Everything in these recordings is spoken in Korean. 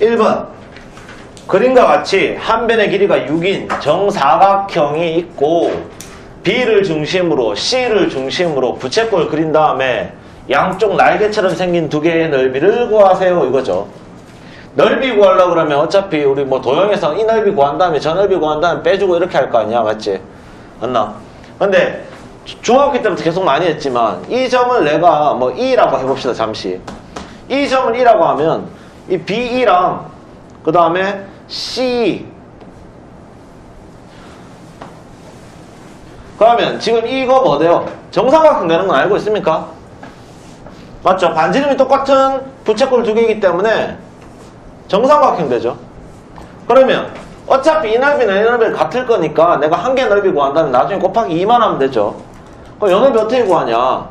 1번 그림과 같이 한 변의 길이가 6인 정사각형이 있고 B를 중심으로 C를 중심으로 부채꼴 그린 다음에 양쪽 날개처럼 생긴 두 개의 넓이를 구하세요 이거죠. 넓이 구하려고 그러면 어차피 우리 뭐 도형에서 이 넓이 구한 다음에 저 넓이 구한 다음에 빼주고 이렇게 할 거 아니야 맞지? 맞나? 근데 중학교 때부터 계속 많이 했지만 이 점을 내가 뭐 2라고 해봅시다 잠시 이 점을 2라고 하면 이 B2랑 그 다음에 C 그러면 지금 이거 뭐 돼요? 정삼각형 되는 건 알고 있습니까? 맞죠? 반지름이 똑같은 부채꼴 두 개이기 때문에 정삼각형 되죠. 그러면 어차피 이 넓이나 이 넓이가 같을 거니까 내가 한 개 넓이 구한다면 나중에 곱하기 2만 하면 되죠. 그럼 요 넓이 어떻게 구하냐?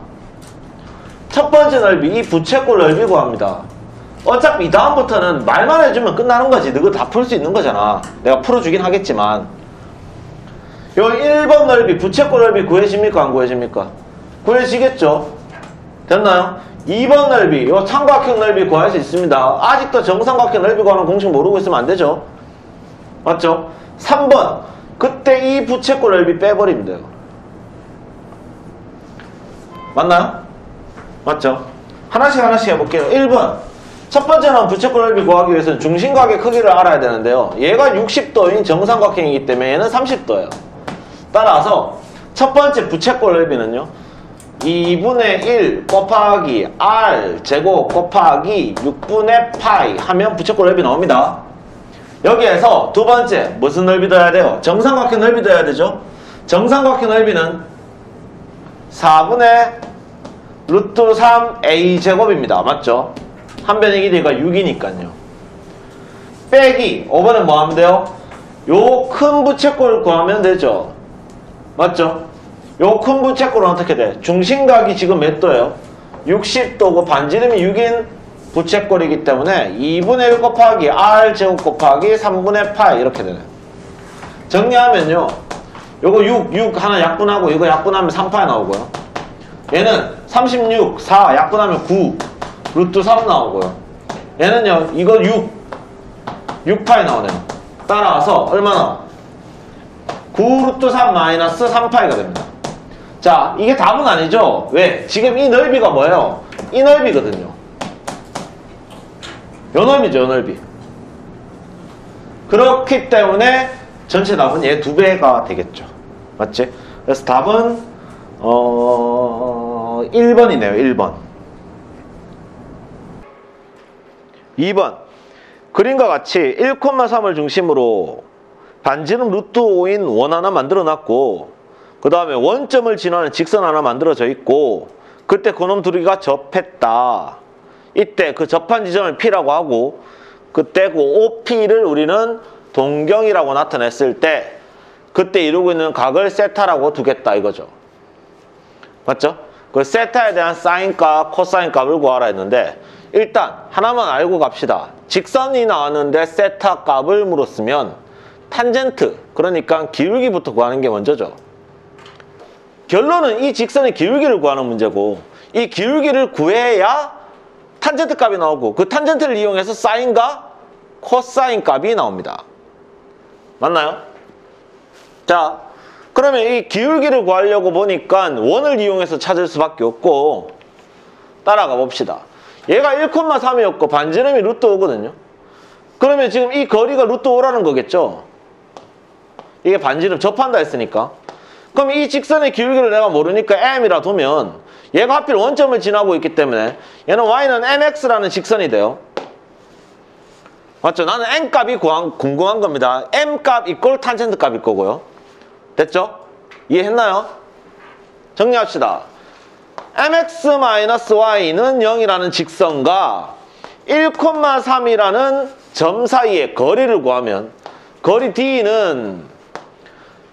첫 번째 넓이 이 부채꼴 넓이 구합니다. 어차피 이 다음부터는 말만 해주면 끝나는 거지. 너가 다 풀 수 있는 거잖아. 내가 풀어주긴 하겠지만. 요 1번 넓이, 부채꼴 넓이 구해집니까? 안 구해집니까? 구해지겠죠? 됐나요? 2번 넓이, 요 삼각형 넓이 구할 수 있습니다. 아직도 정삼각형 넓이 구하는 공식 모르고 있으면 안 되죠? 맞죠? 3번, 그때 이 부채꼴 넓이 빼버리면 돼요. 맞나요? 맞죠? 하나씩 하나씩 해볼게요. 1번. 첫 번째는 부채꼴 넓이 구하기 위해서는 중심각의 크기를 알아야 되는데요. 얘가 60도인 정삼각형이기 때문에 얘는 30도예요. 따라서 첫 번째 부채꼴 넓이는요. 2분의 1 곱하기 r 제곱 곱하기 6분의 파이 하면 부채꼴 넓이 나옵니다. 여기에서 두 번째 무슨 넓이 더해야 돼요? 정삼각형 넓이 더해야 되죠? 정삼각형 넓이는 4분의 루트 3 a 제곱입니다. 맞죠? 한 변의 길이가 6이니까요. 빼기 5번은 뭐 하면 돼요? 요 큰 부채꼴 구하면 되죠. 맞죠? 요 큰 부채꼴은 어떻게 돼? 중심각이 지금 몇 도예요? 60도고 반지름이 6인 부채꼴이기 때문에 2분의 1 곱하기 r 제곱 곱하기 3분의 8 이렇게 되네. 정리하면요. 요거 6, 6 하나 약분하고 이거 약분하면 3파이 나오고요. 얘는 36, 4 약분하면 9 루트 3 나오고요. 얘는요. 이거 6 6파이 나오네요. 따라서 얼마나? 9 루트 3 마이너스 3파이가 됩니다. 자, 이게 답은 아니죠? 왜? 지금 이 넓이가 뭐예요? 이 넓이거든요. 요 넓이죠, 요 넓이. 그렇기 때문에 전체 답은 얘 두 배가 되겠죠. 맞지? 그래서 답은 어 1번이네요. 1번. 2번. 그림과 같이 1,3을 중심으로 반지름 루트 5인 원 하나 만들어 놨고 그 다음에 원점을 지나는 직선 하나 만들어져 있고 그때 그놈 둘이가 접했다. 이때 그 접한 지점을 P라고 하고 그때 그 OP를 우리는 동경이라고 나타냈을 때 그때 이루고 있는 각을 세타라고 두겠다 이거죠. 맞죠? 그 세타에 대한 사인값, 코사인 값을 구하라 했는데 일단 하나만 알고 갑시다. 직선이 나왔는데 세타 값을 물었으면 탄젠트, 그러니까 기울기부터 구하는 게 먼저죠. 결론은 이 직선의 기울기를 구하는 문제고 이 기울기를 구해야 탄젠트 값이 나오고 그 탄젠트를 이용해서 사인과 코사인 값이 나옵니다. 맞나요? 자, 그러면 이 기울기를 구하려고 보니까 원을 이용해서 찾을 수밖에 없고 따라가 봅시다. 얘가 1,3이었고 반지름이 루트 5거든요. 그러면 지금 이 거리가 루트 5라는 거겠죠? 이게 반지름 접한다 했으니까. 그럼 이 직선의 기울기를 내가 모르니까 m이라 두면 얘가 하필 원점을 지나고 있기 때문에 얘는 y는 mx라는 직선이 돼요. 맞죠? 나는 n 값이 구한, 궁금한 겁니다. m 값 이꼴 탄젠트 값일 거고요. 됐죠? 이해했나요? 정리합시다. Mx-y는 0이라는 직선과 1,3이라는 점 사이의 거리를 구하면 거리 d는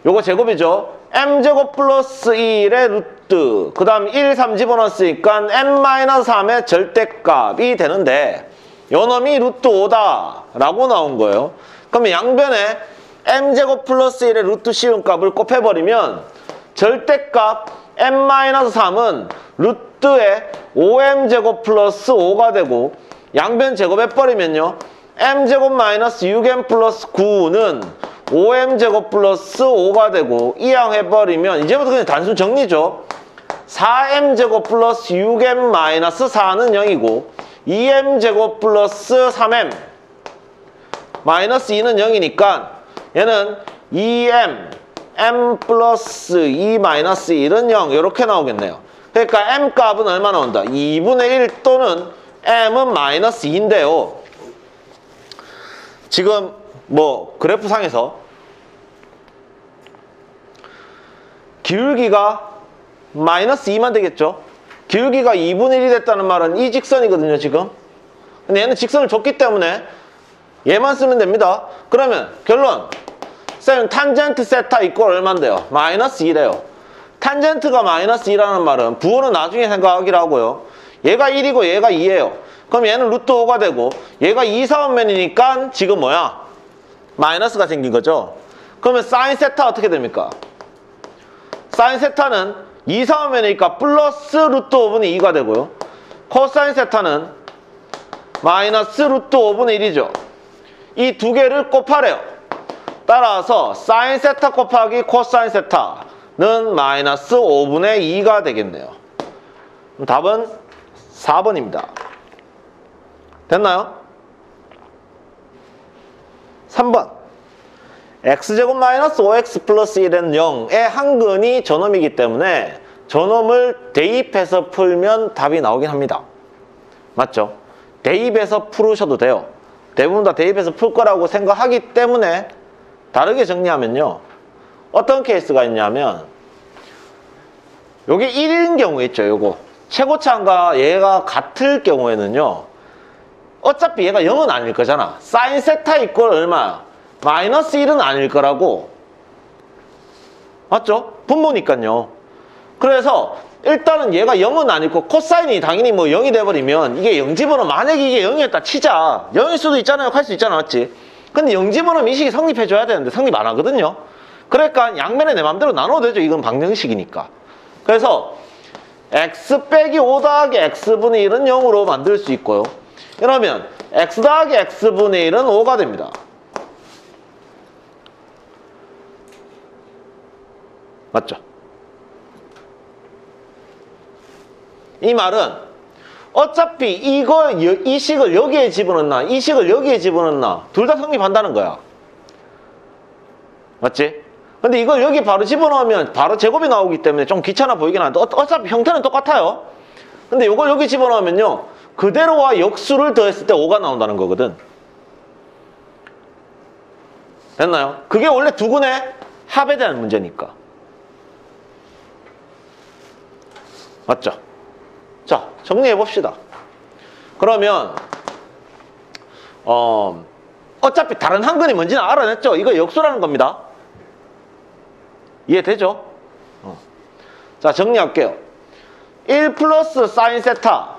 요거 제곱이죠. m제곱 플러스 1의 루트 그 다음 1, 3 집어넣었으니까 m-3의 절대값이 되는데 요 놈이 루트 5다 라고 나온 거예요. 그러면 양변에 m제곱 플러스 1의 루트 씌운 값을 곱해버리면 절대값 m-3은 루트의 5m제곱 플러스 5가 되고 양변 제곱해버리면요 m제곱 마이너스 6m 플러스 9는 5m제곱 플러스 5가 되고 이항 해버리면 이제부터 그냥 단순 정리죠. 4m제곱 플러스 6m 마이너스 4는 0이고 2m제곱 플러스 3m 마이너스 2는 0이니까 얘는 2m m 플러스 2 마이너스 1은 0 이렇게 나오겠네요. 그러니까 m 값은 얼마 나온다? 2분의 1 또는 m은 마이너스 2인데요. 지금 뭐 그래프 상에서 기울기가 마이너스 2만 되겠죠? 기울기가 2분의 1이 됐다는 말은 이 직선이거든요, 지금. 근데 얘는 직선을 줬기 때문에 얘만 쓰면 됩니다. 그러면 결론. 쌤, 탄젠트 세타 이꼴 얼만데요? 마이너스 2래요. 탄젠트가 마이너스 2라는 말은 부호는 나중에 생각하기로 하고요. 얘가 1이고 얘가 2예요. 그럼 얘는 루트 5가 되고 얘가 2, 4원면이니까 지금 뭐야? 마이너스가 생긴 거죠. 그러면 사인 세타 어떻게 됩니까? 사인 세타는 2, 4원면이니까 플러스 루트 5분의 2가 되고요. 코사인 세타는 마이너스 루트 5분의 1이죠. 이 두 개를 곱하래요. 따라서 사인 세타 곱하기 코사인 세타는 마이너스 5분의 2가 되겠네요. 답은 4번입니다. 됐나요? 3번 x제곱 마이너스 5x 플러스 1은 0의 한근이 저놈이기 때문에 저놈을 대입해서 풀면 답이 나오긴 합니다. 맞죠? 대입해서 풀으셔도 돼요. 대부분 다 대입해서 풀 거라고 생각하기 때문에 다르게 정리하면요. 어떤 케이스가 있냐면 요게 1인 경우 있죠. 요거 최고차가 얘가 같을 경우에는요. 어차피 얘가 0은 아닐 거잖아. 사인 세타 이꼴 얼마? 마이너스 1은 아닐 거라고. 맞죠? 분모니까요. 그래서 일단은 얘가 0은 아니고 코사인이 당연히 뭐 0이 돼버리면 이게 0집어넣으면 만약에 이게 0이었다 치자. 0일 수도 있잖아요. 할 수 있잖아. 맞지? 근데 0집어넣으면 이 식이 성립해줘야 되는데 성립 안 하거든요. 그러니까 양변에 내 맘대로 나눠도 되죠. 이건 방정식이니까. 그래서 x 빼기 5 더하기 x분의 1은 0으로 만들 수 있고요. 그러면 x 더하기 x분의 1은 5가 됩니다. 맞죠? 이 말은 어차피 이거 이 식을 여기에 집어넣나 이 식을 여기에 집어넣나 둘 다 성립한다는 거야. 맞지? 근데 이걸 여기 바로 집어넣으면 바로 제곱이 나오기 때문에 좀 귀찮아 보이긴 하는데 어, 어차피 형태는 똑같아요. 근데 이걸 여기 집어넣으면요. 그대로와 역수를 더했을 때 5가 나온다는 거거든. 됐나요? 그게 원래 두근의 합에 대한 문제니까. 맞죠? 자, 정리해 봅시다. 그러면 어, 어차피 다른 한근이 뭔지는 알아냈죠? 이거 역수라는 겁니다. 이해되죠? 어. 자, 정리할게요. 1 플러스 사인 세타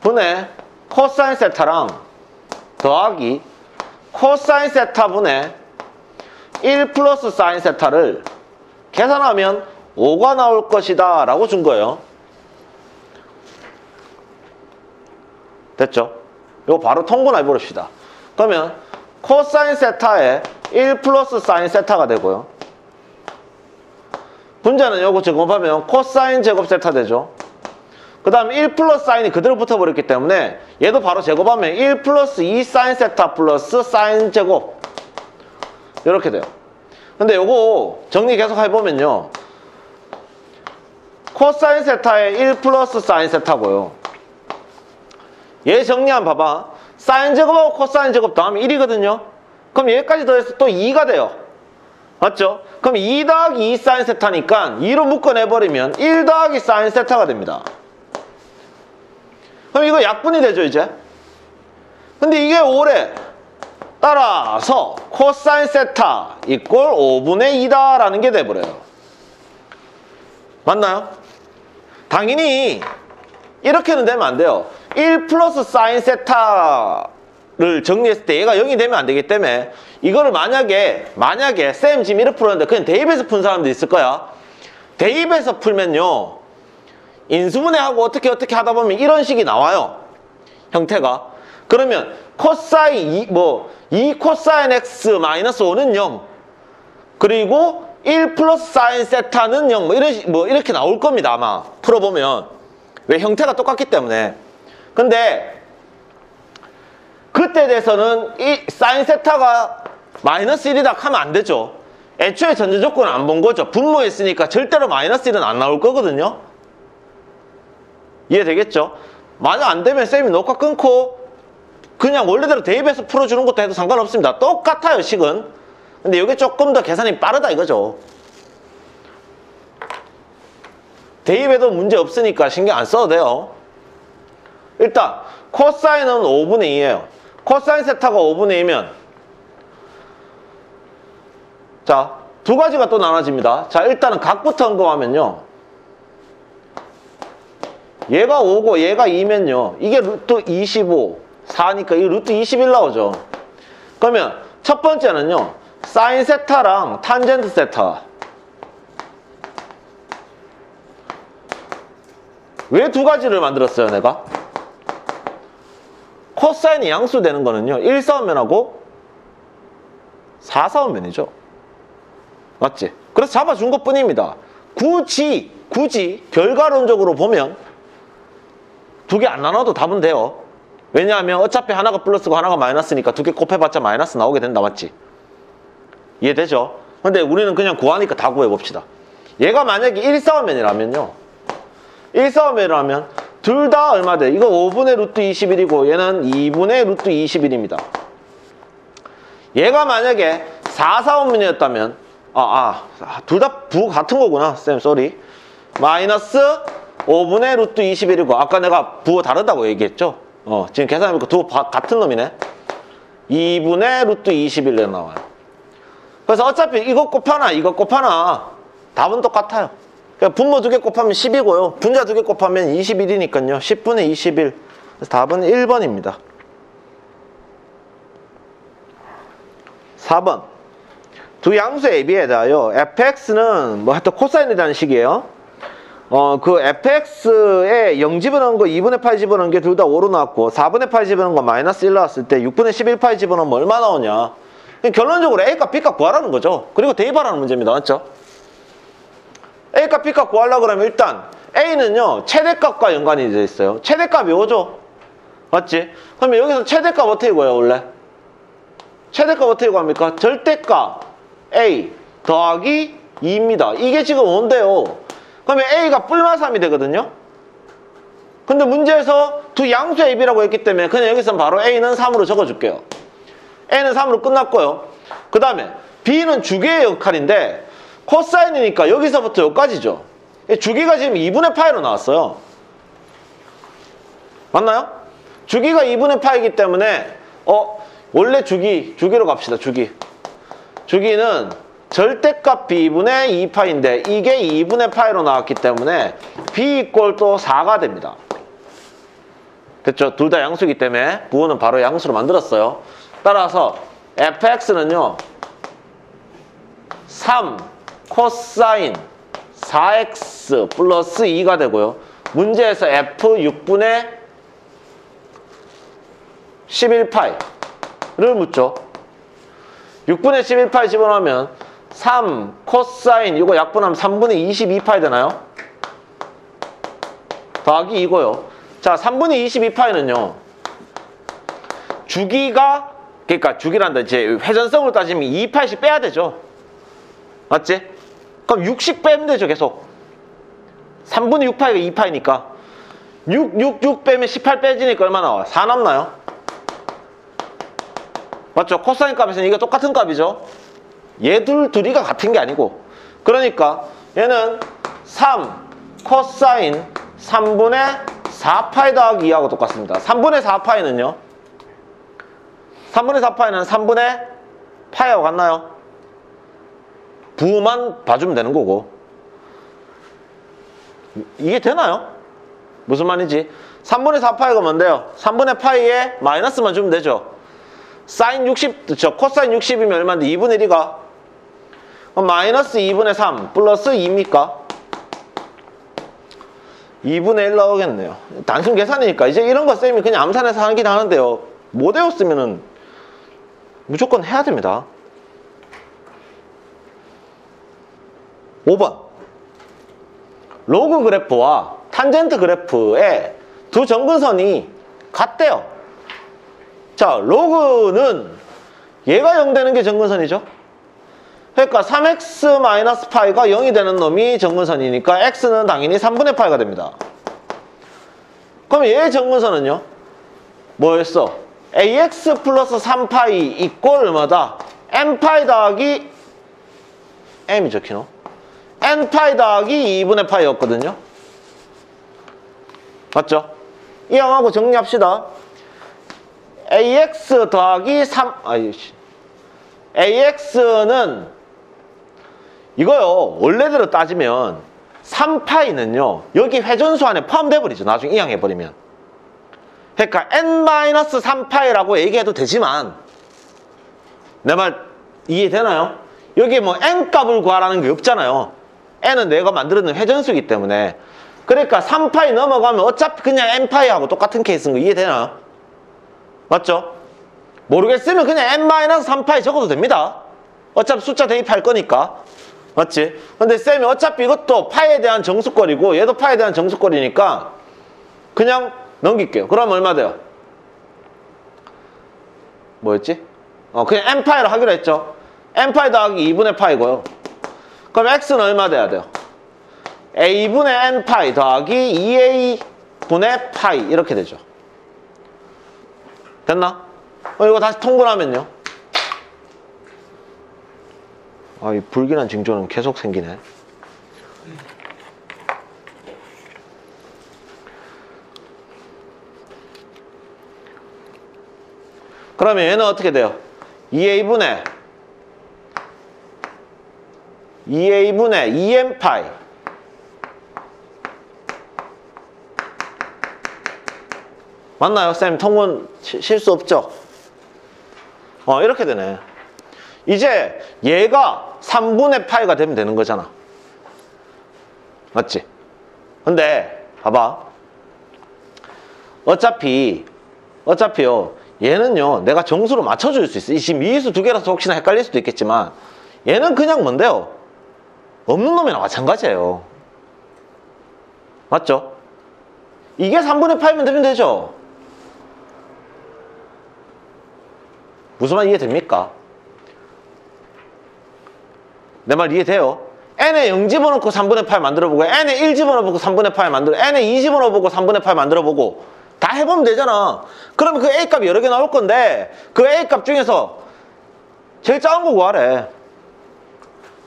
분의 코사인 세타랑 더하기 코사인 세타 분의 1 플러스 사인 세타를 계산하면 5가 나올 것이다 라고 준 거예요. 됐죠? 이거 바로 통분해 해봅시다. 그러면 코사인 세타에 1 플러스 사인 세타가 되고요. 분자는 요거 제곱하면 코사인 제곱 세타 되죠. 그 다음에 1 플러스 사인이 그대로 붙어버렸기 때문에 얘도 바로 제곱하면 1 플러스 2 사인 세타 플러스 사인 제곱 이렇게 돼요. 근데 요거 정리 계속 해보면요. 코사인 세타에 1 플러스 사인 세타고요. 얘 정리 한 봐봐. 사인 제곱하고 코사인 제곱 더하면 1이거든요. 그럼 얘까지 더해서 또 2가 돼요. 맞죠? 그럼 2 더하기 2 사인 세타니까 2로 묶어내버리면 1 더하기 사인 세타가 됩니다. 그럼 이거 약분이 되죠, 이제? 근데 이게 5래. 따라서 코사인 세타 이꼴 5분의 2다라는 게 돼버려요. 맞나요? 당연히 이렇게는 되면 안 돼요. 1 플러스 사인 세타를 정리했을 때 얘가 0이 되면 안 되기 때문에 이거를 만약에 만약에 쌤 지금 이렇게 풀었는데 그냥 대입해서 푼 사람도 있을 거야. 대입해서 풀면요. 인수분해하고 어떻게 어떻게 하다 보면 이런 식이 나와요. 형태가. 그러면 코사인 2, 뭐, 2 코사인 x 마이너스 5는 0. 그리고 1 플러스 사인 세타는 0. 뭐, 이런, 식- 뭐, 이렇게 나올 겁니다, 아마. 풀어보면. 왜 형태가 똑같기 때문에. 근데, 그때 돼서는 이 사인 세타가 마이너스 1이다 하면 안 되죠. 애초에 전제 조건을 안 본 거죠. 분모했으니까 절대로 마이너스 1은 안 나올 거거든요. 이해되겠죠? 만약 안 되면 쌤이 녹화 끊고 그냥 원래대로 대입해서 풀어주는 것도 해도 상관없습니다. 똑같아요, 식은. 근데 이게 조금 더 계산이 빠르다 이거죠. 대입해도 문제 없으니까 신경 안 써도 돼요. 일단 코사인은 5분의 2예요. 코사인 세타가 5분의 2면 자, 두 가지가 또 나눠집니다. 자, 일단은 각부터 언급하면요. 얘가 5고 얘가 2면요. 이게 루트 25, 4니까 이 루트 21 나오죠. 그러면 첫 번째는요. 사인 세타랑 탄젠트 세타. 왜 두 가지를 만들었어요, 내가? 코사인이 양수 되는 거는요. 1사분면하고 4사분면이죠. 맞지? 그래서 잡아준 것 뿐입니다. 굳이, 굳이 결과론적으로 보면 두 개 안 나눠도 답은 돼요. 왜냐하면 어차피 하나가 플러스고 하나가 마이너스니까 두 개 곱해봤자 마이너스 나오게 된다. 맞지? 이해되죠? 근데 우리는 그냥 구하니까 다 구해봅시다. 얘가 만약에 1사분면이라면요. 1사분면이라면 둘 다 얼마 돼? 이거 5분의 루트 21이고 얘는 2분의 루트 21입니다. 얘가 만약에 4사분면이었다면 아, 아, 둘 다 부 같은 거구나. 쌤, sorry. 마이너스 5분의 루트 21이고 아까 내가 부호 다르다고 얘기했죠? 어, 지금 계산해보니까 두 바- 같은 놈이네. 2분의 루트 21로 나와요. 그래서 어차피 이거 곱하나 이거 곱하나 답은 똑같아요. 그러니까 분모 두 개 곱하면 10이고요. 분자 두 개 곱하면 21이니까요. 10분의 21. 그래서 답은 1번입니다. 4번. 두 양수 AB에 대하여 fx는 뭐 하여튼 코사인이라는 식이에요. 어, 그 fx에 0 집어넣은 거 2분의 8 집어넣은 게 둘 다 5로 나왔고 4분의 8 집어넣은 거 마이너스 1 나왔을 때 6분의 11파이 집어넣으면 얼마 나오냐. 결론적으로 A값 B값 구하라는 거죠. 그리고 대입하라는 문제입니다. 맞죠? A값 B값 구하려고 그러면 일단 A는요 최대값과 연관이 되어 있어요. 최대값이 5죠. 맞지? 그러면 여기서 최대값 어떻게 구해요 원래? 최대값 어떻게 구합니까? 절대값 A 더하기 2입니다. 이게 지금 5인데요. 그러면 A가 뿔마 3이 되거든요. 근데 문제에서 두 양수 AB라고 했기 때문에 그냥 여기서 바로 A는 3으로 적어줄게요. A는 3으로 끝났고요. 그 다음에 B는 주기의 역할인데 코사인이니까 여기서부터 여기까지죠. 주기가 지금 2분의 파이로 나왔어요. 맞나요? 주기가 2분의 파이기 때문에 어 원래 주기 주기로 갑시다. 주기. 주기는 절대값 b분의 2파인데 이게 2분의 파이로 나왔기 때문에 b 이꼴 또 4가 됩니다. 됐죠? 둘 다 양수이기 때문에 부호는 바로 양수로 만들었어요. 따라서 fx는요. 3 코사인 4x 플러스 2가 되고요. 문제에서 f 6분의 11파이를 묻죠. 6분의 11파이 집어넣으면 3 코사인 이거 약분하면 3분의 22파이 되나요? 더하기 이거요. 자, 3분의 22파이는요. 주기가 그러니까 주기란다 이제 회전성으로 따지면 2파이씩 빼야 되죠. 맞지? 그럼 60 빼면 되죠, 계속. 3분의 6파이가 2파이니까 6, 6, 6 빼면 18 빼지니까 얼마 나와? 4 남나요? 맞죠? 코사인 값에서는 이게 똑같은 값이죠. 얘들 둘이가 같은 게 아니고 그러니까 얘는 3 코사인 3분의 4파이 더하기 2하고 똑같습니다. 3분의 4파이는요. 3분의 4파이는 3분의 파이하고 같나요? 부만 봐주면 되는 거고 이게 되나요? 무슨 말인지 3분의 4파이가 뭔데요? 3분의 파이에 마이너스만 주면 되죠. 사인 60, 저 코사인 60이면 얼마인데 2분의 1이가 그럼 마이너스 2분의 3 플러스 2입니까? 2분의 1 나오겠네요. 단순 계산이니까 이제 이런 거 쌤이 그냥 암산해서 하긴 하는데요. 못 외웠으면 은 무조건 해야 됩니다. 5번. 로그 그래프와 탄젠트 그래프의 두 정근선이 같대요. 자, 로그는 얘가 0 되는 게 정근선이죠. 그러니까 3x-파이가 0이 되는 놈이 정근선이니까 x는 당연히 3분의 파이가 됩니다. 그럼 얘의 정근선은요? 뭐였어? ax 플러스 3파이 이꼴 얼마다? n파이 더하기 m이 적히노? N파이 더하기 2분의 파이였거든요. 맞죠? 이 양하고 정리합시다. ax 더하기 3 아이씨 ax는 이거요 원래대로 따지면 3파이는요 여기 회전수 안에 포함돼 버리죠 나중에 이항해 버리면 그러니까 n-3파이라고 얘기해도 되지만 내 말 이해되나요? 여기 뭐 n값을 구하라는 게 없잖아요 n은 내가 만들어낸 회전수이기 때문에 그러니까 3파이 넘어가면 어차피 그냥 n파이하고 똑같은 케이스인 거 이해되나요? 맞죠? 모르겠으면 그냥 n-3파이 적어도 됩니다 어차피 숫자 대입할 거니까 맞지? 근데 쌤이 어차피 이것도 파이에 대한 정수거리고 얘도 파이에 대한 정수거리니까 그냥 넘길게요. 그럼 얼마 돼요? 뭐였지? 어, 그냥 n파이로 하기로 했죠. n파이 더하기 2분의 파이고요. 그럼 x는 얼마 돼야 돼요? a분의 n파이 더하기 2a분의 파이 이렇게 되죠. 됐나? 어, 이거 다시 통분하면요. 아, 이 불길한 징조는 계속 생기네. 그러면 얘는 어떻게 돼요? 2a분의 2a분의 2n파이 맞나요? 쌤 시- 실수 없죠? 어 이렇게 되네 이제 얘가 3분의 파이가 되면 되는 거잖아 맞지? 근데 봐봐 어차피 어차피요 얘는요 내가 정수로 맞춰줄 수 있어 이 지금 미수 두 개라서 혹시나 헷갈릴 수도 있겠지만 얘는 그냥 뭔데요 없는 놈이랑 마찬가지예요 맞죠? 이게 3분의 8면 되면 되죠 무슨 말 이해됩니까? 내 말 이해돼요? n에 0 집어넣고 3분의 8 만들어보고 n에 1 집어넣고 3분의 8 만들어 n에 2 집어넣어보고 3분의 8 만들어보고 다 해보면 되잖아 그러면 그 A값이 여러 개 나올 건데 그 A값 중에서 제일 작은 거 구하래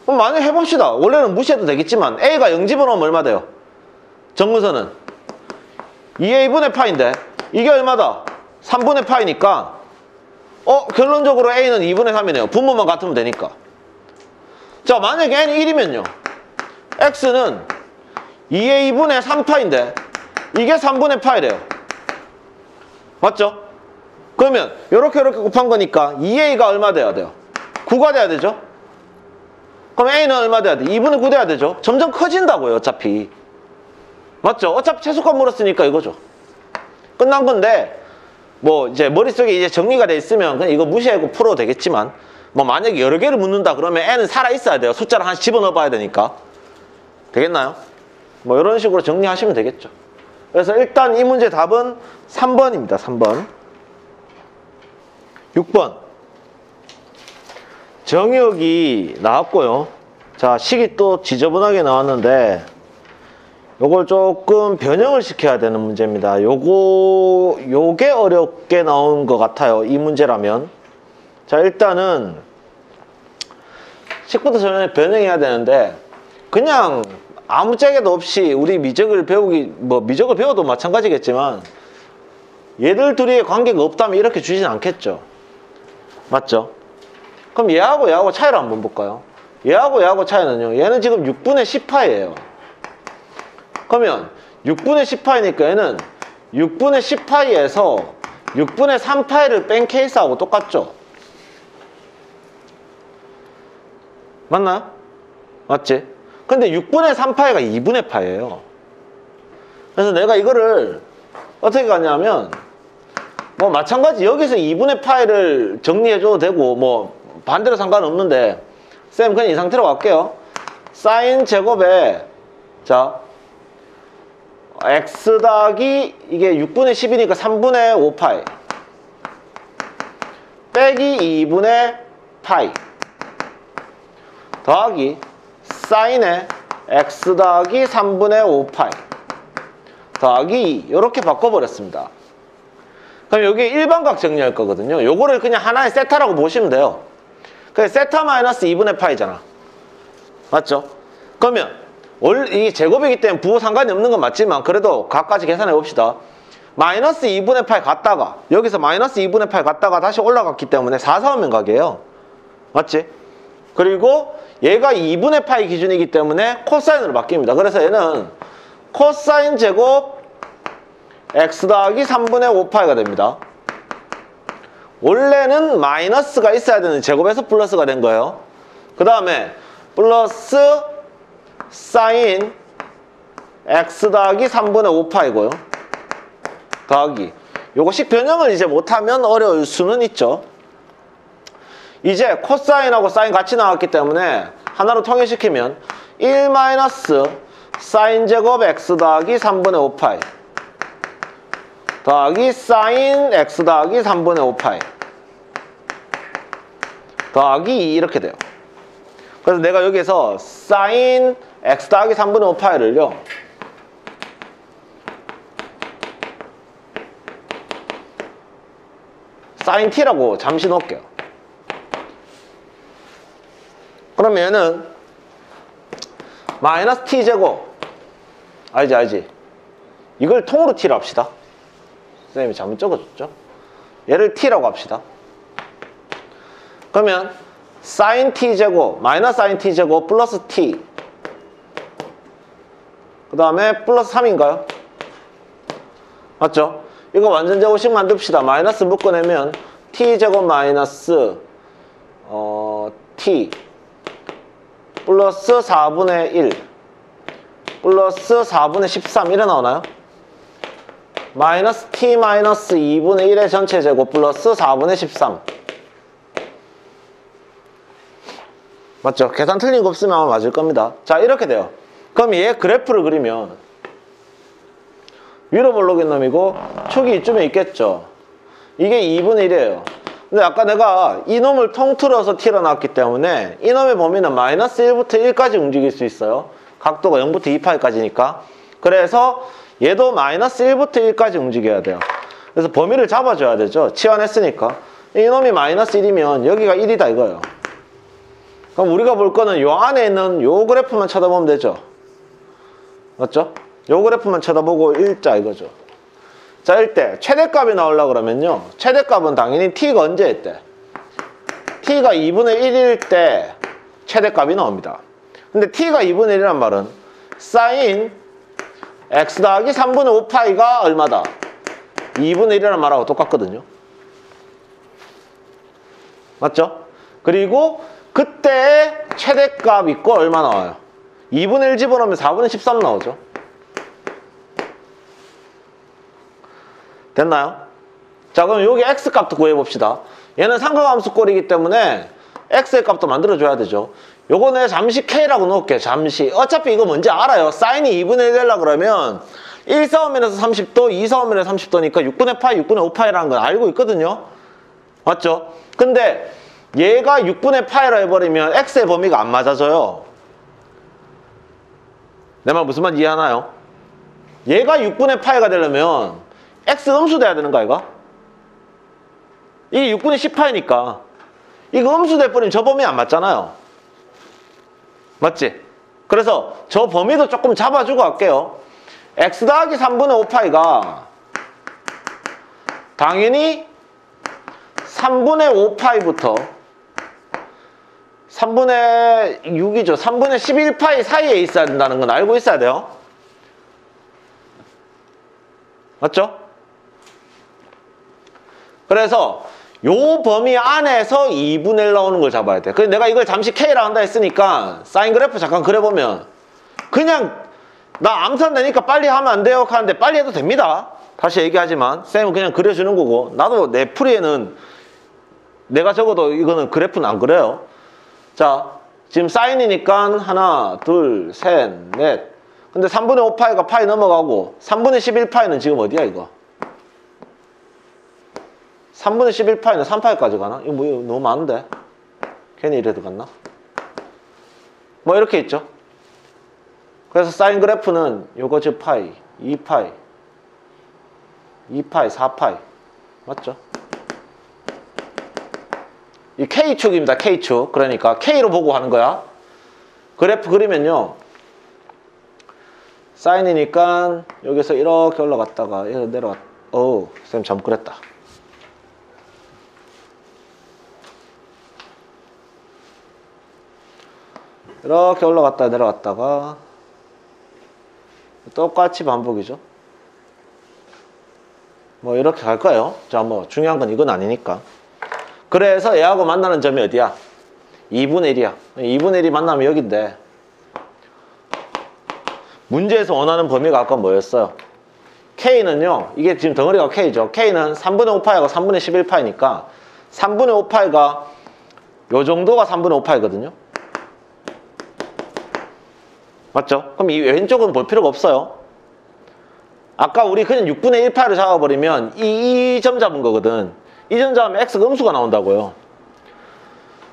그럼 만약에 해봅시다 원래는 무시해도 되겠지만 A가 0 집어 넣으면 얼마 돼요? 정근선은 2A분의 파인데 이게 얼마다? 3분의 파이니까 어 결론적으로 A는 2분의 3이네요 분모만 같으면 되니까 자 만약에 n이 1이면요 x는 2a분의 3파인데 이게 3분의 파이래요 맞죠? 그러면 이렇게 이렇게 곱한 거니까 2a가 얼마 돼야 돼요? 9가 돼야 되죠? 그럼 a는 얼마 돼야 돼? 2분의 9 돼야 되죠? 점점 커진다고요 어차피 맞죠? 어차피 최소값 물었으니까 이거죠 끝난 건데 뭐 이제 머릿속에 이제 정리가 돼 있으면 그냥 이거 무시하고 풀어도 되겠지만 뭐 만약에 여러 개를 묻는다 그러면 n은 살아 있어야 돼요. 숫자를 하나씩 집어넣어 봐야 되니까. 되겠나요? 뭐 이런 식으로 정리하시면 되겠죠. 그래서 일단 이 문제 답은 3번입니다. 3번. 6번. 정의역이 나왔고요. 자, 식이 또 지저분하게 나왔는데 요걸 조금 변형을 시켜야 되는 문제입니다. 요거 요게 어렵게 나온 것 같아요. 이 문제라면. 자, 일단은 식부터 전에 변형해야 되는데 그냥 아무 짝에도 없이 우리 미적을 배우기 뭐 미적을 배워도 마찬가지겠지만 얘들 둘이의 관계가 없다면 이렇게 주진 않겠죠. 맞죠? 그럼 얘하고 얘하고 차이를 한번 볼까요? 얘하고 얘하고 차이는요. 얘는 지금 6분의 10파예요. 그러면 6분의 10파이니까 얘는 6분의 10파이에서 6분의 3파이를 뺀 케이스하고 똑같죠? 맞나요? 맞지? 근데 6분의 3파이가 2분의 파이예요. 그래서 내가 이거를 어떻게 가냐면 뭐 마찬가지 여기서 2분의 파이를 정리해줘도 되고 뭐 반대로 상관없는데 쌤 그냥 이 상태로 갈게요. 사인 제곱에 자 x 더하기 이게 6분의 10이니까 3분의 5파이 빼기 2분의 파이 더하기 사인에 x 더하기 3분의 5파이 더하기 2 이렇게 바꿔버렸습니다. 그럼 여기 일반각 정리할 거거든요. 요거를 그냥 하나의 세타라고 보시면 돼요. 그래 세타 마이너스 2분의 파이잖아. 맞죠? 그러면 원 이게 제곱이기 때문에 부호 상관이 없는 건 맞지만 그래도 각까지 계산해 봅시다. 마이너스 2분의 8 갔다가 여기서 마이너스 2분의 8 갔다가 다시 올라갔기 때문에 4, 4사분면 각이에요. 맞지? 그리고 얘가 2분의 파이 기준이기 때문에 코사인으로 바뀝니다. 그래서 얘는 코사인 제곱 x 더하기 3분의 5파이가 됩니다. 원래는 마이너스가 있어야 되는 제곱에서 플러스가 된 거예요. 그 다음에 플러스 사인 x 더하기 3분의 5파이고요. 더하기 요거식 변형을 이제 못하면 어려울 수는 있죠. 이제 코사인하고 사인 같이 나왔기 때문에 하나로 통일시키면 1 마이너스 사인 제곱 x 더하기 3분의 5파이 더하기 사인 x 더하기 3분의 5파이 더하기 2 이렇게 돼요. 그래서 내가 여기에서 사인 x 더하기 3분의 5파이를요. 사인 t라고 잠시 놓을게요. 그러면 얘는 마이너스 t제곱 알지 알지 이걸 통으로 t로 합시다. 선생님이 잘못 적어줬죠? 얘를 t라고 합시다. 그러면 sin t제곱 마이너스 sin t제곱 플러스 t 그 다음에 플러스 3인가요? 맞죠? 이거 완전 제곱식 만듭시다. 마이너스 묶어내면 t제곱 마이너스 어, t 플러스 4분의 1 플러스 4분의 13 이래 나오나요? 마이너스 t 마이너스 2분의 1의 전체 제곱 플러스 4분의 13 맞죠? 계산 틀린 거 없으면 아마 맞을 겁니다. 자 이렇게 돼요. 그럼 얘 그래프를 그리면 위로 볼록인 놈이고 축이 이쯤에 있겠죠. 이게 2분의 1이에요. 근데 아까 내가 이놈을 통틀어서 t로 나왔기 때문에 이놈의 범위는 마이너스 1부터 1까지 움직일 수 있어요. 각도가 0부터 2파이까지니까. 그래서 얘도 마이너스 1부터 1까지 움직여야 돼요. 그래서 범위를 잡아줘야 되죠. 치환했으니까. 이놈이 마이너스 1이면 여기가 1이다 이거예요. 그럼 우리가 볼 거는 요 안에 있는 요 그래프만 쳐다보면 되죠. 맞죠? 요 그래프만 쳐다보고 일자 이거죠. 자, 일때 최대값이 나오려 그러면요. 최대값은 당연히 t가 언제일 때? t가 2분의 1일 때 최대값이 나옵니다. 근데 t가 2분의 1이란 말은 sin x 더하기 3분의 5파이가 얼마다? 2분의 1이라는 말하고 똑같거든요. 맞죠? 그리고 그때 최대값 있고 얼마 나와요? 2분의 1 집어넣으면 4분의 13 나오죠. 됐나요? 자 그럼 여기 x값도 구해봅시다. 얘는 삼각함수 꼴이기 때문에 x의 값도 만들어줘야 되죠. 요거는 잠시 k라고 놓을게요. 잠시. 어차피 이거 뭔지 알아요. 사인이 2분의 1 되려고 그러면 1사오면에서 30도, 2사오면에서 30도니까 6분의 파이, 6분의 5파이라는 건 알고 있거든요. 맞죠? 근데 얘가 6분의 파이라 해버리면 x의 범위가 안 맞아져요. 내 말 무슨 말 이해하나요? 얘가 6분의 파이가 되려면 x 음수 돼야 되는 거 아이가? 이게 6분의 10파이니까 이거 음수 돼버리면 저 범위 안 맞잖아요. 맞지? 그래서 저 범위도 조금 잡아주고 갈게요. x 더하기 3분의 5파이가 당연히 3분의 5파이부터 3분의 6이죠. 3분의 11파이 사이에 있어야 된다는 건 알고 있어야 돼요. 맞죠? 그래서 요 범위 안에서 2분의 1 나오는 걸 잡아야 돼. 그래서 내가 이걸 잠시 K라 한다 했으니까 사인 그래프 잠깐 그려보면 그냥 나 암산 되니까 빨리 하면 안 돼요 하는데 빨리 해도 됩니다. 다시 얘기하지만 쌤은 그냥 그려주는 거고 나도 내 풀이에는 내가 적어도 이거는 그래프는 안 그래요. 자, 지금 사인이니까 하나, 둘, 셋, 넷. 근데 3분의 5파이가 파이 넘어가고 3분의 11파이는 지금 어디야 이거? 3분의 11파이는 3파이까지 가나? 이거 뭐 이거 너무 많은데? 괜히 이래 들어갔나? 뭐 이렇게 있죠. 그래서 사인 그래프는 요거 즉 파이, 2파이, 2파이, 4파이. 맞죠? 이 K축입니다. K축. 그러니까 K로 보고 하는 거야. 그래프 그리면요. 사인이니까 여기서 이렇게 올라갔다가 이렇게 내려갔. 어우, 쌤 잘못 그랬다. 이렇게 올라갔다 내려갔다가 똑같이 반복이죠. 뭐 이렇게 갈 거예요. 자, 뭐 중요한 건 이건 아니니까. 그래서 얘하고 만나는 점이 어디야? 2분의 1이야. 2분의 1이 만나면 여긴데 문제에서 원하는 범위가 아까 뭐였어요? K는요. 이게 지금 덩어리가 K죠. K는 3분의 5파이가 3분의 11파이니까 3분의 5파이가 요 정도가 3분의 5파이거든요. 맞죠? 그럼 이 왼쪽은 볼 필요가 없어요. 아까 우리 그냥 6분의 1파이를 잡아버리면 이점 잡은 거거든. 이점 잡으면 x가 음수가 나온다고요.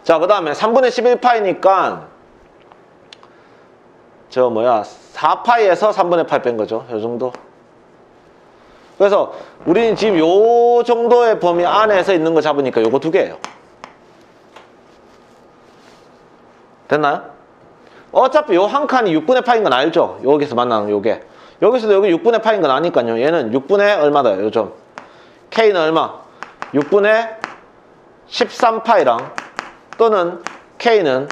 자, 그 다음에 3분의 11파이니까 저 뭐야 4파이에서 3분의 8 뺀 거죠. 요 정도. 그래서 우리는 지금 요 정도의 범위 안에서 있는 거 잡으니까 요거 두 개예요. 됐나요? 어차피 요 한 칸이 6분의 파인 건 알죠? 여기서 만나는 요게. 여기서도 여기 6분의 파인 건 아니까요. 얘는 6분의 얼마다 요점. K는 얼마? 6분의 13파이랑 또는 K는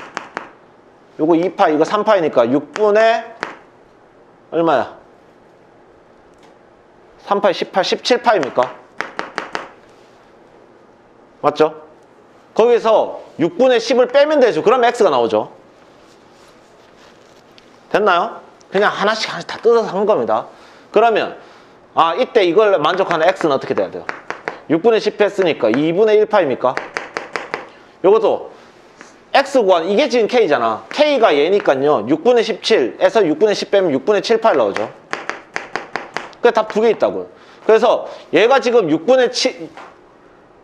요거 2파 이거 3파이니까 6분의 얼마야? 3파이 18, 17파입니까? 맞죠? 거기서 6분의 10을 빼면 되죠. 그럼 X가 나오죠. 됐나요? 그냥 하나씩 하나씩 다 뜯어서 한 겁니다. 그러면 아 이때 이걸 만족하는 x는 어떻게 돼야 돼요? 6분의 10 했으니까 2분의 1파입니까? 요것도 x 구한 이게 지금 k잖아. k가 얘니까요. 6분의 17에서 6분의 10 빼면 6분의 7파일 나오죠. 그게 다두개 있다고요. 그래서 얘가 지금 6분의 7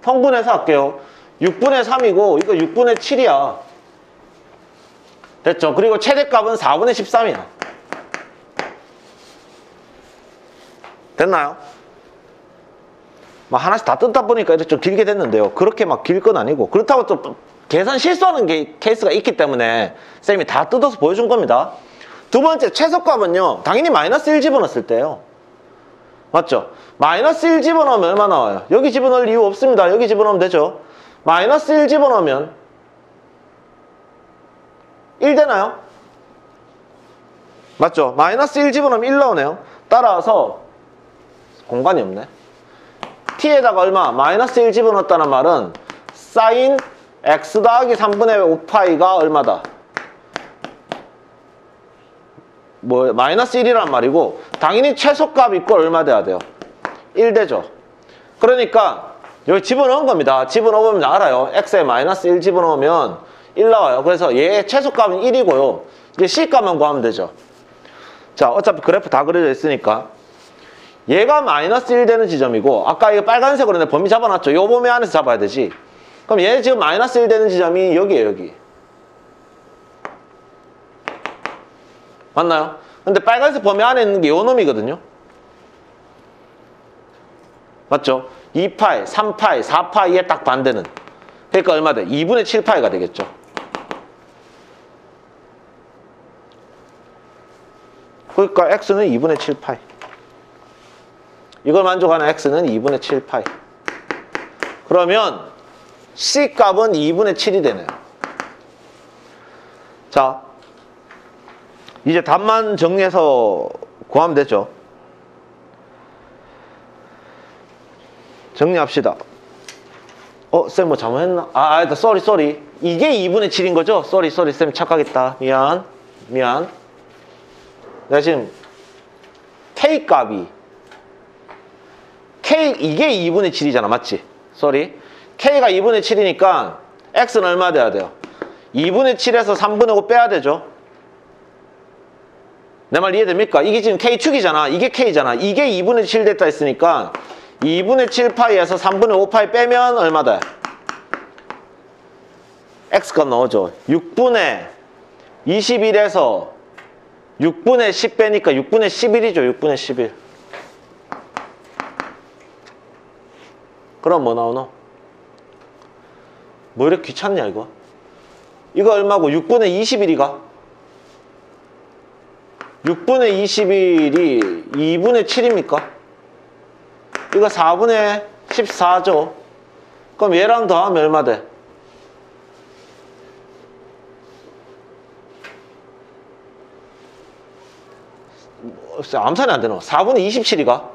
평분해서 할게요. 6분의 3이고 이거 6분의 7이야. 됐죠? 그리고 최대값은 4분의 13이야. 됐나요? 막 하나씩 다 뜯다 보니까 이렇게 좀 길게 됐는데요. 그렇게 막 길 건 아니고. 그렇다고 또 계산 실수하는 게, 케이스가 있기 때문에 쌤이 다 뜯어서 보여준 겁니다. 두 번째, 최소값은요. 당연히 마이너스 1 집어넣었을 때요. 맞죠? 마이너스 1 집어넣으면 얼마 나와요? 여기 집어넣을 이유 없습니다. 여기 집어넣으면 되죠? 마이너스 1 집어넣으면 1 되나요? 맞죠? 마이너스 1 집어넣으면 1 나오네요. 따라서 공간이 없네. t에다가 얼마? 마이너스 1 집어넣었다는 말은 사인 x 더하기 3분의 5파이가 얼마다? 뭐 마이너스 1이란 말이고 당연히 최소값 있고 얼마 돼야 돼요? 1 되죠. 그러니까 여기 집어넣은 겁니다. 집어넣으면 알아요. x에 마이너스 1 집어넣으면 1 나와요. 그래서 얘 최소값은 1이고요. 이제 C값만 구하면 되죠. 자, 어차피 그래프 다 그려져 있으니까 얘가 마이너스 1 되는 지점이고 아까 이거 빨간색으로 내 범위 잡아놨죠. 요 범위 안에서 잡아야 되지. 그럼 얘 지금 마이너스 1 되는 지점이 여기에요. 여기. 맞나요? 근데 빨간색 범위 안에 있는 게 요 놈이거든요. 맞죠? 2파이, 3파이, 4파이에 딱 반대는. 그러니까 얼마 돼? 2분의 7파이가 되겠죠. 그러니까 x는 2분의 7파이. 이걸 만족하는 x는 2분의 7파이. 그러면 c 값은 2분의 7이 되네요. 자, 이제 답만 정리해서 구하면 되죠. 정리합시다. 어, 쌤 뭐 잘못했나? 아, 아니다, sorry, sorry. 이게 2분의 7인 거죠? sorry, sorry, 쌤 착각했다. 미안, 미안. 내가 지금 K 값이 K 이게 2분의 7이잖아 맞지? sorry K가 2분의 7이니까 X는 얼마 돼야 돼요? 2분의 7에서 3분의 5 빼야 되죠 내 말 이해됩니까? 이게 지금 K축이잖아 이게 K잖아 이게 2분의 7 됐다 했으니까 2분의 7파이에서 3분의 5파이 빼면 얼마 돼? X값 넣어줘 6분의 21에서 6분의 10 빼니까 6분의 11이죠 6분의 11 그럼 뭐 나오노? 뭐 이렇게 귀찮냐 이거? 이거 얼마고 6분의 21이가? 6분의 21이 2분의 7입니까? 이거 4분의 14죠. 그럼 얘랑 더하면 얼마 돼? 암산이 안 되노. 4분의 27이가?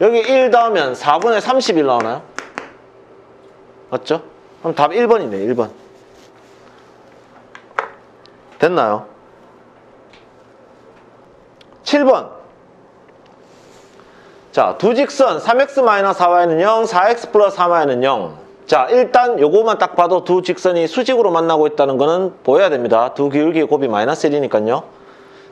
여기 1 더하면 4분의 31 나오나요? 맞죠? 그럼 답 1번이네, 1번. 됐나요? 7번. 자, 두 직선 3x-4y는 0, 4x 플러스 3y는 0. 자, 일단 요거만 딱 봐도 두 직선이 수직으로 만나고 있다는 거는 보여야 됩니다. 두 기울기의 곱이 마이너스 1이니까요.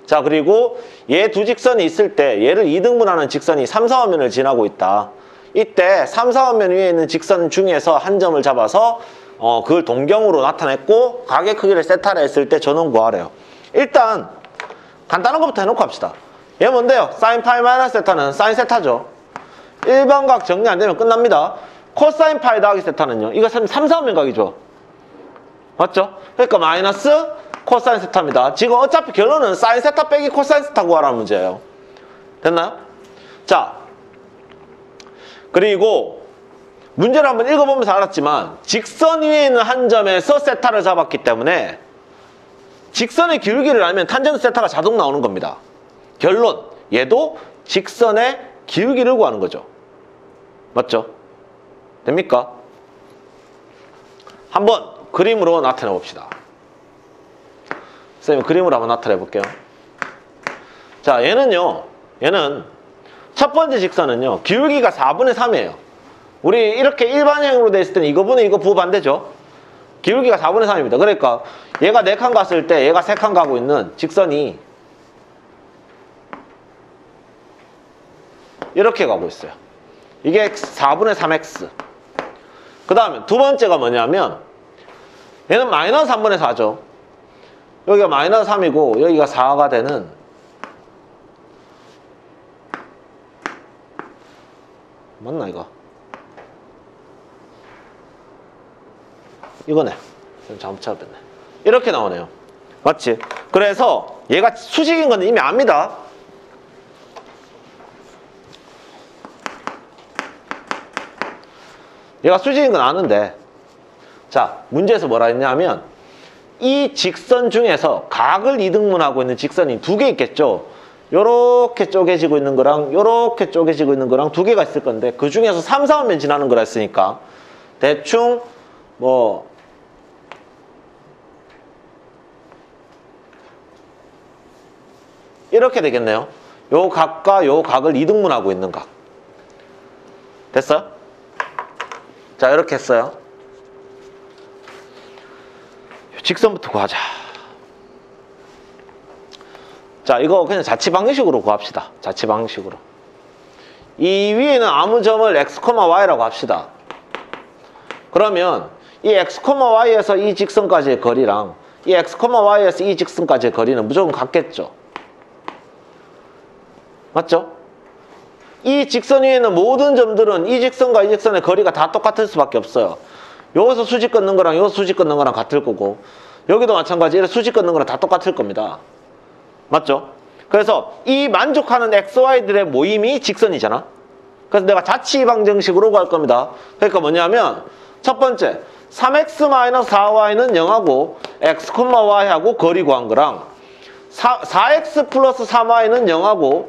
자, 그리고 얘 두 직선이 있을 때 얘를 2등분하는 직선이 3, 4화면을 지나고 있다. 이때 3, 4화면 위에 있는 직선 중에서 한 점을 잡아서 어, 그걸 동경으로 나타냈고 가계 크기를 세타라 했을 때 전원 구하래요. 일단 간단한 것부터 해놓고 합시다. 얘 뭔데요? 사인 파이 마이너스 세타는 사인 세타죠. 일반각 정리 안 되면 끝납니다. 코사인 파이 더하기 세타는요. 이거 3, 4화면 각이죠. 맞죠? 그러니까 마이너스 코사인 세타입니다. 지금 어차피 결론은 사인 세타 빼기 코사인 세타 구하라는 문제예요. 됐나요? 자, 그리고 문제를 한번 읽어보면서 알았지만 직선 위에 있는 한 점에서 세타를 잡았기 때문에 직선의 기울기를 알면 탄젠트 세타가 자동 나오는 겁니다. 결론, 얘도 직선의 기울기를 구하는 거죠. 맞죠? 됩니까? 한번 그림으로 나타내 봅시다. 선생님 그림으로 한번 나타내 볼게요. 자, 얘는요. 얘는 첫 번째 직선은요. 기울기가 4분의 3이에요. 우리 이렇게 일반형으로 돼 있을 때는 이거분의 이거 부반대죠. 기울기가 4분의 3입니다. 그러니까 얘가 4칸 갔을 때 얘가 3칸 가고 있는 직선이 이렇게 가고 있어요. 이게 4분의 3x. 그 다음에 두 번째가 뭐냐면 얘는 마이너스 3분의 4죠. 여기가 마이너스 3이고 여기가 4가 되는 맞나 이거? 이거네. 잘못 찾았네. 이렇게 나오네요. 맞지? 그래서 얘가 수직인 건 이미 압니다. 얘가 수직인 건 아는데 자 문제에서 뭐라 했냐면 이 직선 중에서 각을 이등분하고 있는 직선이 두 개 있겠죠? 요렇게 쪼개지고 있는 거랑 요렇게 쪼개지고 있는 거랑 두 개가 있을 건데 그 중에서 3, 4화면 지나는 거라 했으니까. 대충 뭐 이렇게 되겠네요. 요 각과 요 각을 이등분하고 있는 각. 됐어? 자 이렇게 했어요 직선부터 구하자. 자 이거 그냥 자취 방식으로 구합시다. 자취 방식으로. 이 위에는 아무 점을 x, y라고 합시다. 그러면 이 x, y에서 이 직선까지의 거리랑 이 x, y에서 이 직선까지의 거리는 무조건 같겠죠? 맞죠? 이 직선 위에 있는 모든 점들은 이 직선과 이 직선의 거리가 다 똑같을 수밖에 없어요. 여기서 수직 걷는 거랑 여기서 수직 걷는 거랑 같을 거고 여기도 마찬가지 이렇게 수직 걷는 거랑 다 똑같을 겁니다. 맞죠? 그래서 이 만족하는 XY들의 모임이 직선이잖아. 그래서 내가 자취방정식으로 구할 겁니다. 그러니까 뭐냐면 첫 번째 3x-4y는 0하고 x, y하고 거리 구한 거랑 4, 4x 플러스 3y는 0하고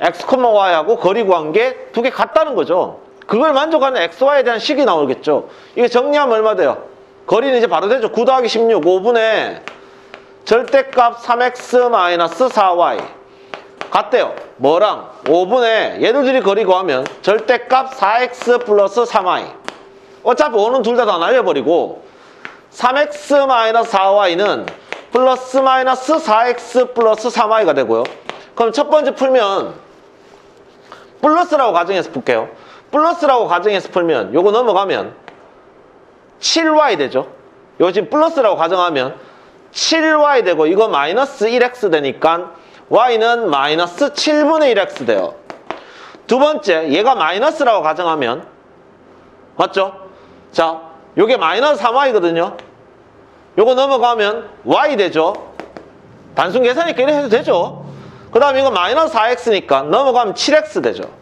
x, y하고 거리 구한 게 두 개 같다는 거죠. 그걸 만족하는 xy에 대한 식이 나오겠죠. 이게 정리하면 얼마 돼요? 거리는 이제 바로 되죠. 9 더하기 16, 5분의 절대값 3x-4y 같대요. 뭐랑? 5분의 얘들 둘이 거리 구하면 절대값 4x 플러스 3y. 어차피 5는 둘 다 다 날려버리고 3x 마이너스 4y는 플러스 마이너스 4x 플러스 3y가 되고요. 그럼 첫 번째 풀면 플러스라고 가정해서 풀게요. 플러스라고 가정해서 풀면 요거 넘어가면 7y 되죠. 요거 지금 플러스라고 가정하면 7y 되고 이거 마이너스 1x 되니까 y는 마이너스 7분의 1x 돼요. 두 번째 얘가 마이너스라고 가정하면 맞죠? 자 요게 마이너스 3y거든요. 요거 넘어가면 y 되죠. 단순 계산이니까 이렇게 해도 되죠. 그 다음에 이거 마이너스 4x니까 넘어가면 7x 되죠.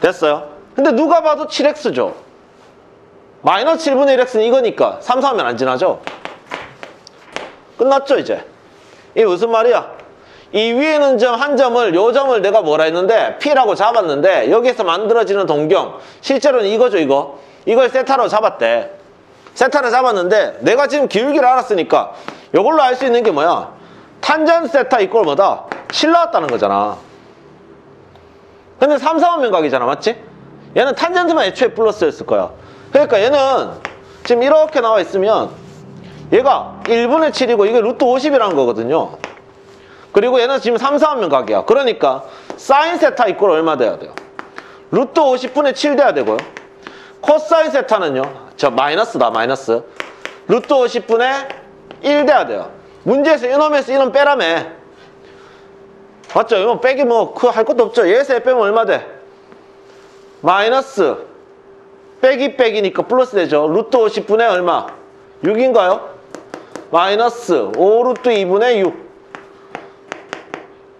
됐어요? 근데 누가 봐도 7x죠. 마이너스 7분의 1x는 이거니까 3, 4하면 안 지나죠? 끝났죠 이제? 이게 무슨 말이야? 이 위에 있는 점 한 점을 요 점을 내가 뭐라 했는데 P라고 잡았는데 여기에서 만들어지는 동경 실제로는 이거죠 이거 이걸 세타로 잡았대 세타를 잡았는데 내가 지금 기울기를 알았으니까 이걸로 알 수 있는 게 뭐야 탄젠 세타 이꼴 뭐다 7 나왔다는 거잖아 근데 3, 4면 각이잖아 맞지? 얘는 탄젠트만 애초에 플러스였을 거야. 그러니까 얘는 지금 이렇게 나와 있으면 얘가 1분의 7이고 이게 루트 50이라는 거거든요. 그리고 얘는 지금 3, 4하면 각이야. 그러니까 사인 세타 이꼴 얼마 돼야 돼요? 루트 50분의 7 돼야 되고요. 코사인 세타는요? 저 마이너스다 마이너스. 루트 50분의 1 돼야 돼요. 문제에서 이놈에서 이놈 빼라며 맞죠? 이거 빼기 뭐 그 할 것도 없죠 얘 빼면 얼마 돼? 마이너스 빼기 빼기니까 플러스 되죠 루트 50분의 얼마? 6인가요? 마이너스 5 루트 2분의 6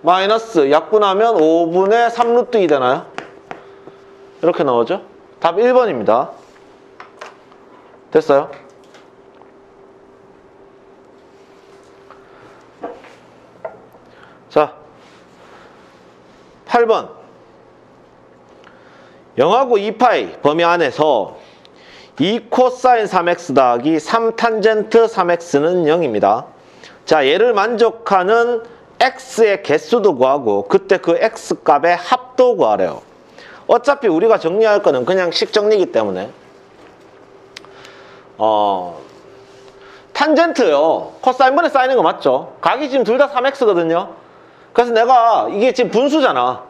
마이너스 약분하면 5분의 3 루트 2 되나요? 이렇게 나오죠? 답 1번입니다. 됐어요? 8번. 0하고 2파이 범위 안에서 2 코사인 3x 더하기 3탄젠트 3x는 0입니다. 자, 얘를 만족하는 x의 개수도 구하고 그때 그 x 값의 합도 구하래요. 어차피 우리가 정리할 거는 그냥 식정리이기 때문에 어 탄젠트요. 코사인분에 쌓이는 거 맞죠? 각이 지금 둘 다 3x거든요. 그래서 내가 이게 지금 분수잖아.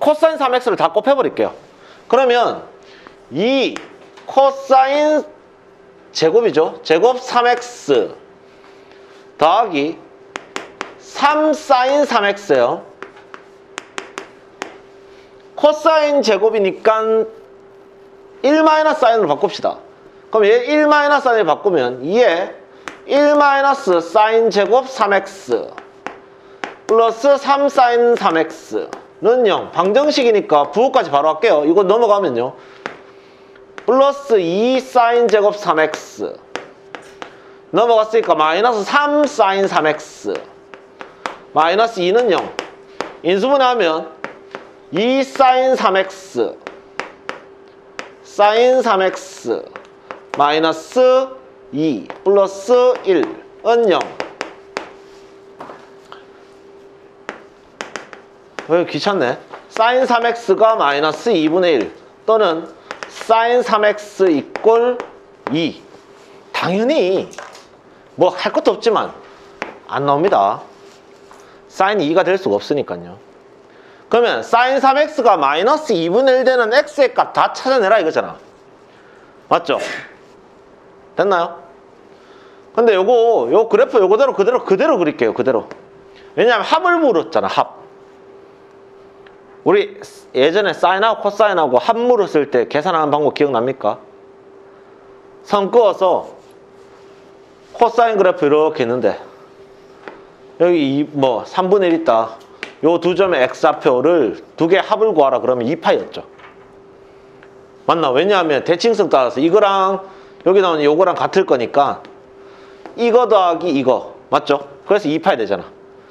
코사인 3x를 다 곱해버릴게요. 그러면 이 코사인 제곱이죠. 제곱 3x 더하기 3사인 3x요. 코사인 제곱이니까 1-사인으로 바꿉시다. 그럼 얘 1-사인을 바꾸면 얘 1-사인 제곱 3x 플러스 3 사인 3x는 0. 방정식이니까 부호까지 바로 할게요. 이거 넘어가면요. 플러스 2 사인 제곱 3x 넘어갔으니까 마이너스 3 사인 3x 마이너스 2는 0 인수분해하면 2 사인 3x 사인 3x 마이너스 2 플러스 1은 0 왜 귀찮네. 사인 3x가 마이너스 2분의 1 또는 사인 3x 이꼴 2 당연히 뭐 할 것도 없지만 안 나옵니다. 사인 2가 될 수가 없으니까요. 그러면 사인 3x가 마이너스 2분의 1 되는 x의 값 다 찾아내라 이거잖아. 맞죠? 됐나요? 근데 요거 요 그래프 요거대로 그대로 그대로 그릴게요 그대로. 왜냐하면 합을 물었잖아 합 우리 예전에 사인하고 코사인하고 합 물었을 때 계산하는 방법 기억납니까? 선 그어서 코사인 그래프 이렇게 있는데 여기 이, 뭐 3분의 1 있다 요 두 점의 x좌표를 두 개 합을 구하라 그러면 2파이였죠 맞나? 왜냐하면 대칭성 따라서 이거랑 여기 나오는 요거랑 같을 거니까 이거 더하기 이거 맞죠? 그래서 2파이 되잖아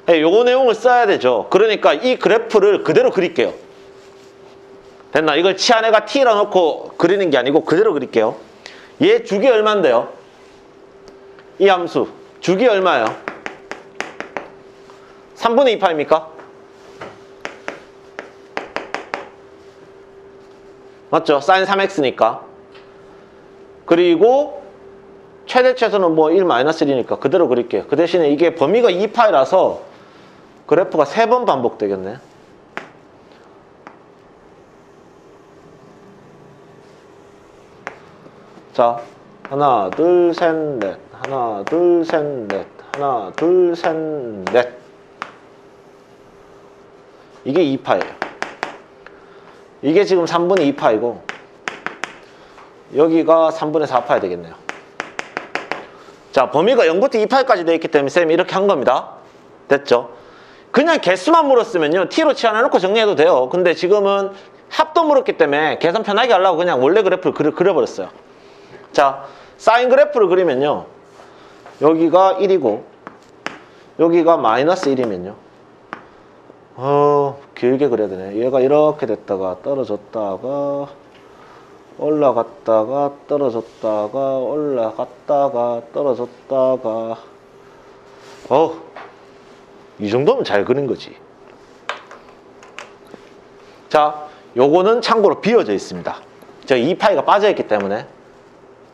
네, 요거 내용을 써야 되죠 그러니까 이 그래프를 그대로 그릴게요 됐나? 이걸 치안에가 t라 놓고 그리는 게 아니고 그대로 그릴게요 얘 주기 얼마인데요? 이 함수 주기 얼마예요? 3분의 2파입니까? 맞죠? 사인 3x니까. 그리고 최대 최소는 뭐 1-1이니까 그대로 그릴게요. 그 대신에 이게 범위가 2파이라서 그래프가 3번 반복되겠네. 자, 하나, 둘, 셋, 넷. 하나, 둘, 셋, 넷. 하나, 둘, 셋, 넷. 이게 2파예요. 이게 지금 3분의 2파이고 여기가 3분의 4파야 되겠네요. 자, 범위가 0부터 2파까지 되어 있기 때문에 쌤이 이렇게 한 겁니다. 됐죠? 그냥 개수만 물었으면요. t로 치환해놓고 정리해도 돼요. 근데 지금은 합도 물었기 때문에 계산 편하게 하려고 그냥 원래 그래프를 그려, 그려버렸어요. 자, 사인 그래프를 그리면요. 여기가 1이고 여기가 마이너스 1이면요. 어, 길게 그려야 되네. 얘가 이렇게 됐다가 떨어졌다가 올라갔다가 떨어졌다가 올라갔다가 떨어졌다가 어, 이 정도면 잘 그린 거지. 자, 요거는 참고로 비어져 있습니다. 저 2파이가 빠져있기 때문에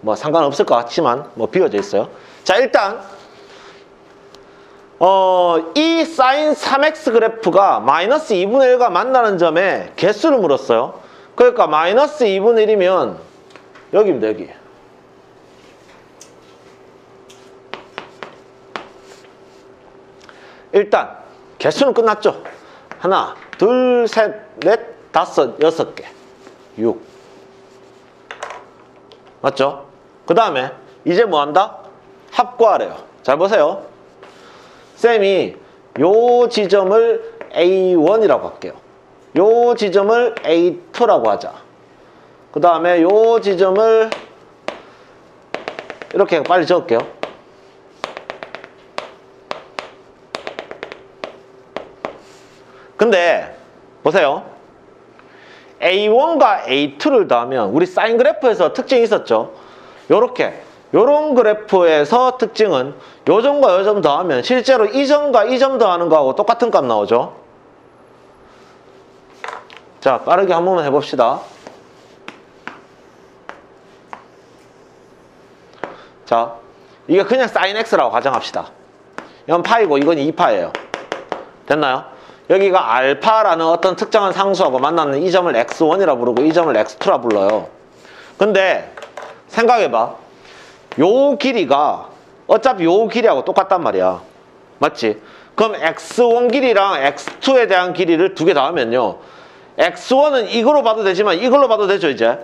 뭐 상관없을 것 같지만 뭐 비어져 있어요. 자, 일단 어, 이 사인 3x 그래프가 마이너스 2분의 1과 만나는 점에 개수를 물었어요. 그러니까 마이너스 2분의 1이면 여기입니다, 여기. 일단 개수는 끝났죠. 하나, 둘, 셋, 넷, 다섯, 여섯 개. 6. 맞죠? 그 다음에 이제 뭐 한다? 합과하래요. 잘 보세요. 쌤이 요 지점을 A1이라고 할게요. 요 지점을 A2라고 하자. 그 다음에 요 지점을 이렇게 빨리 적을게요. 근데 보세요. A1과 A2를 더하면 우리 사인 그래프에서 특징이 있었죠. 요렇게 요런 그래프에서 특징은 요 점과 요점 더하면 실제로 이 점과 이 점 더하는 거하고 똑같은 값 나오죠. 자, 빠르게 한 번만 해봅시다. 자, 이게 그냥 사인 x라고 가정합시다. 이건 파이고 이건 2파예요. 됐나요? 여기가 알파라는 어떤 특정한 상수하고 만나는 이 점을 x1이라 부르고 이 점을 x2라 불러요. 근데 생각해봐. 요 길이가 어차피 요 길이하고 똑같단 말이야. 맞지? 그럼 x1 길이랑 x2에 대한 길이를 두개 더하면요. x1은 이걸로 봐도 되지만 이걸로 봐도 되죠, 이제.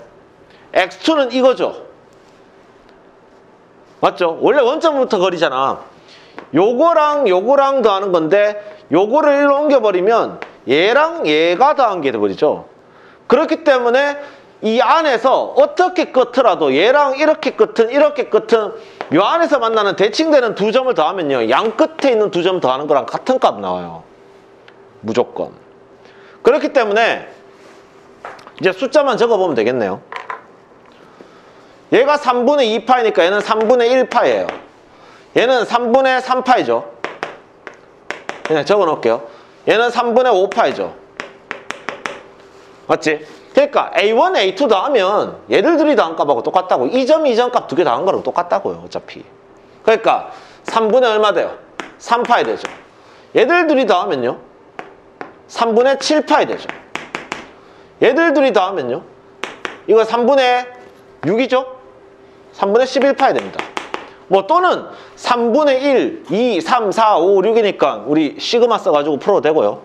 x2는 이거죠. 맞죠? 원래 원점부터 거리잖아. 요거랑 요거랑 더하는 건데 요거를 일로 옮겨버리면 얘랑 얘가 더한 게 돼버리죠. 그렇기 때문에 이 안에서 어떻게 끝더라도 얘랑 이렇게 끝은 이렇게 끝은 요 안에서 만나는 대칭되는 두 점을 더하면요. 양 끝에 있는 두 점 더하는 거랑 같은 값 나와요. 무조건. 그렇기 때문에 이제 숫자만 적어보면 되겠네요. 얘가 3분의 2파이니까 얘는 3분의 1파예요. 얘는 3분의 3파이죠. 그냥 적어 놓을게요. 얘는 3분의 5파이죠. 맞지? 그러니까 A1, A2 더하면 얘들 둘이 더한 값하고 똑같다고. 이 점, 이점값 두개 더한 거랑 똑같다고요. 어차피. 그러니까 3분의 얼마 돼요? 3파이 되죠. 얘들 둘이 더하면요. 3분의 7파이 되죠. 얘들 둘이 더하면요. 이거 3분의 6이죠? 3분의 11파이 됩니다. 뭐 또는 3분의 1, 2, 3, 4, 5, 6이니까 우리 시그마 써가지고 풀어도 되고요.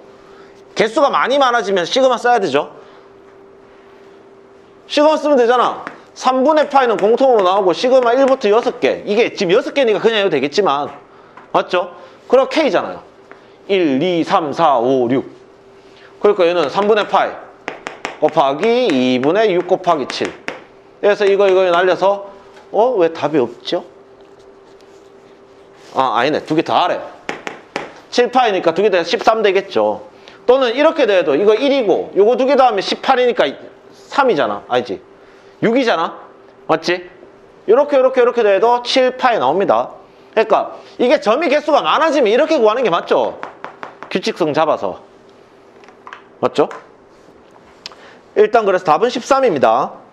개수가 많이 많아지면 시그마 써야 되죠. 시그마 쓰면 되잖아. 3분의 파이는 공통으로 나오고 시그마 1부터 6개. 이게 지금 6개니까 그냥 해도 되겠지만 맞죠? 그럼 K잖아요. 1, 2, 3, 4, 5, 6. 그러니까 얘는 3분의 파이 곱하기 2분의 6 곱하기 7. 그래서 이거 이거 날려서 어? 왜 답이 없죠? 아 아니네. 두개더 하래. 7파이니까 두개 더해서 13 되겠죠. 또는 이렇게 돼도 이거 1이고 요거 두개 더하면 18이니까 3이잖아. 알지? 6이잖아. 맞지? 이렇게 이렇게 이렇게 돼도 7파이 나옵니다. 그러니까 이게 점이 개수가 많아지면 이렇게 구하는 게 맞죠? 규칙성 잡아서 맞죠? 일단 그래서 답은 13입니다